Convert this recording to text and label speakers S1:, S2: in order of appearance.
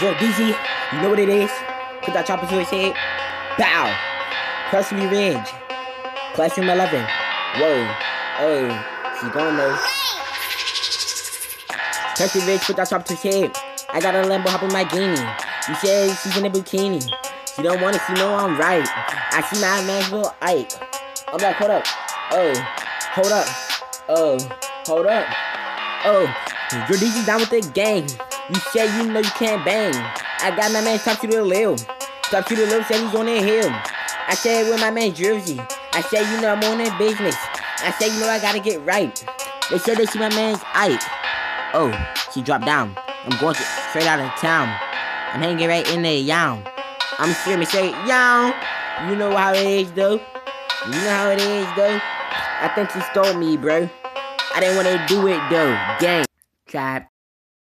S1: Jordezzy, you know what it is? Put that chopper to his head. Bow. Crush revenge. Classroom 11. Whoa. Oh. She's going though. Crush revenge, put that chopper to his head. I got a Lambo hopping my guinea. You said she's in a bikini. She don't want it, she know I'm right. I see my Nashville Ike. I'm like, hold up. Oh. Hold up. Oh. Hold up. Oh. Jordezzy down with the gang. You say you know you can't bang. I got my man top to the lil. Top to the lil said he's on the hill. I said with my man Jersey. I said you know I'm on that business. I said you know I gotta get right. They said they see my man's Ike. Oh, she dropped down. I'm going to, straight out of town. I'm hanging right in there, yow. I'm screaming, say, yow. You know how it is, though. You know how it is, though. I think she stole me, bro. I didn't want to do it, though. Gang. Trap.